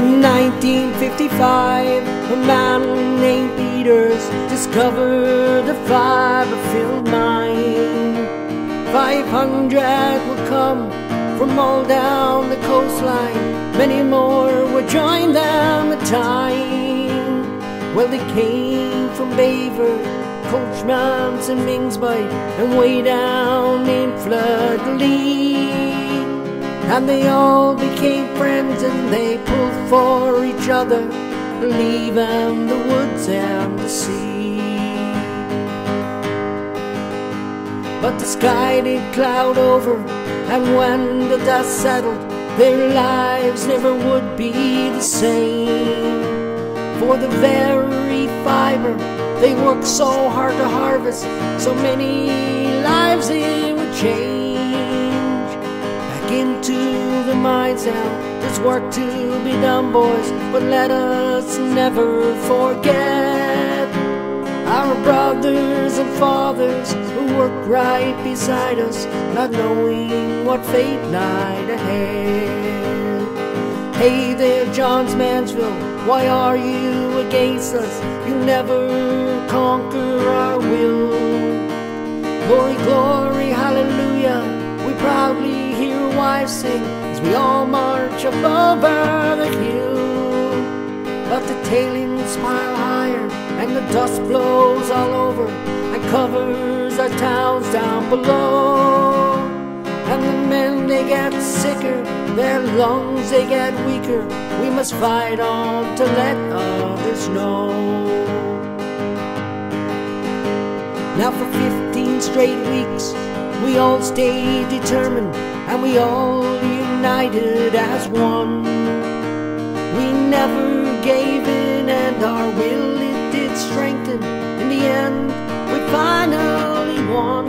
In 1955, a man named Peters discovered a fiber-filled mine. 500 would come from all down the coastline. Many more would join them at time. Well, they came from Beaver, Coachmans and Ming's Bight, and way down in Flood and they all became and they pulled for each other, leaving the woods and the sea. But the sky did cloud over, and when the dust settled, their lives never would be the same. For the very fiber they worked so hard to harvest, so many lives it would change into the mines now. There's work to be done, boys, but let us never forget our brothers and fathers who worked right beside us, not knowing what fate lied ahead. Hey there, Johns Manville, why are you against us? You never conquer our will. Glory, glory, hallelujah, wives sing as we all march up over the hill. But the tailings pile higher and the dust blows all over and covers our towns down below. And the men they get sicker, their lungs they get weaker. We must fight on to let others know. Now for 15 straight weeks, we all stayed determined and we all united as one. We never gave in, and our will it did strengthen. In the end, we finally won.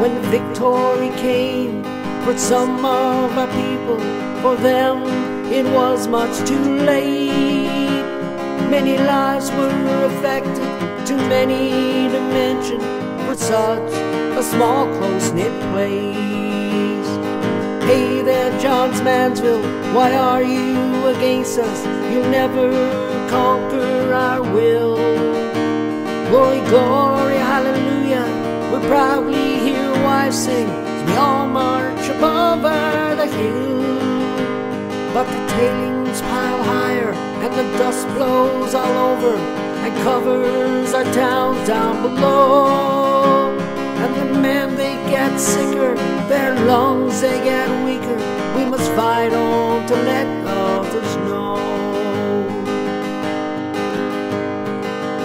When the victory came for some of our people, for them it was much too late. Many lives were affected, too many to mention for such a small, close knit place. Hey there, Johns Manville, why are you against us? You'll never conquer our will. Glory, glory, hallelujah, we proudly hear wives sing as we all march above the hill. But the tailings pile higher and the dust blows all over and covers our towns down below. Sicker, their lungs they get weaker. We must fight on to let others know.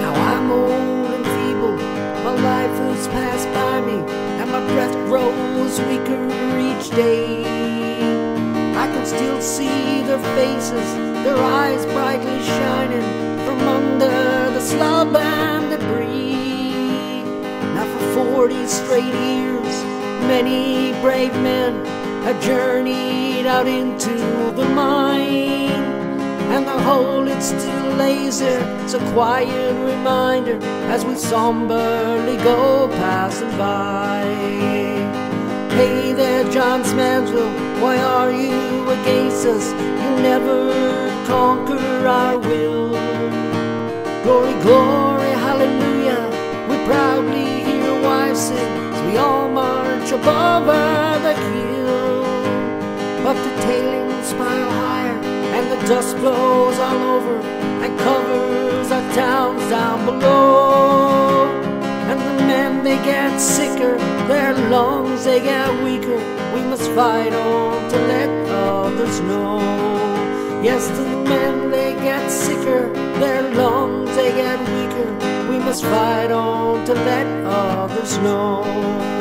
Now I'm old and feeble, my life has passed by me, and my breath grows weaker each day. I can still see their faces, their eyes brightly shining from under the slub and debris. Now for 40 straight years, many brave men have journeyed out into the mine. And the hole it still lays it's a quiet reminder as we somberly go passing by. Hey there, Johns Manville, why are you against us? You never conquer our will. Glory, glory, above the hill. But the tailings pile higher and the dust blows all over and covers our towns down below. And the men they get sicker, their lungs they get weaker. We must fight on to let others know. Yes, the men they get sicker, their lungs they get weaker. We must fight on to let others know.